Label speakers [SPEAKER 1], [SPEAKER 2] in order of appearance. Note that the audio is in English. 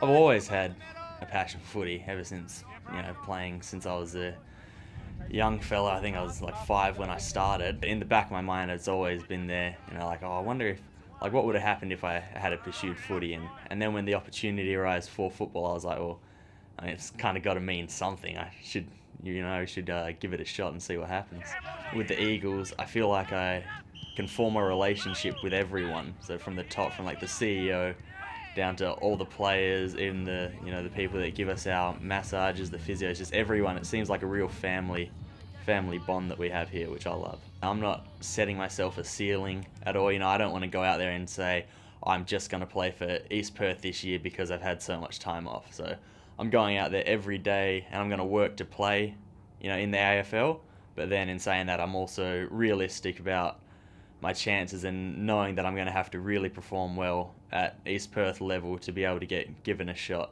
[SPEAKER 1] I've always had a passion for footy ever since, you know, playing since I was a young fella. I think I was like five when I started. In the back of my mind, it's always been there, you know, like, oh, I wonder if, like, what would have happened if I had pursued footy? And, and then when the opportunity arose for football, I was like, well, I mean, it's kind of got to mean something. I should, you know, should uh, give it a shot and see what happens. With the Eagles, I feel like I can form a relationship with everyone. So from the top, from like the CEO down to all the players, even the you know the people that give us our massages, the physios, just everyone. It seems like a real family family bond that we have here, which I love. I'm not setting myself a ceiling at all. You know, I don't want to go out there and say I'm just going to play for East Perth this year because I've had so much time off. So I'm going out there every day and I'm going to work to play, you know, in the AFL. But then in saying that, I'm also realistic about my chances and knowing that I'm going to have to really perform well at East Perth level to be able to get given a shot.